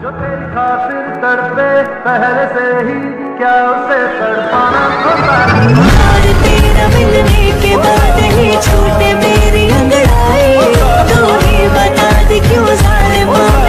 जो तेरी खातिर तड़पे पहले से ही क्या उसे तड़पाना होता तेरा मिलने के बाद ही छूटे मेरी अंगड़ाई। बता दे क्यों सारे मन